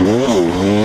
五母一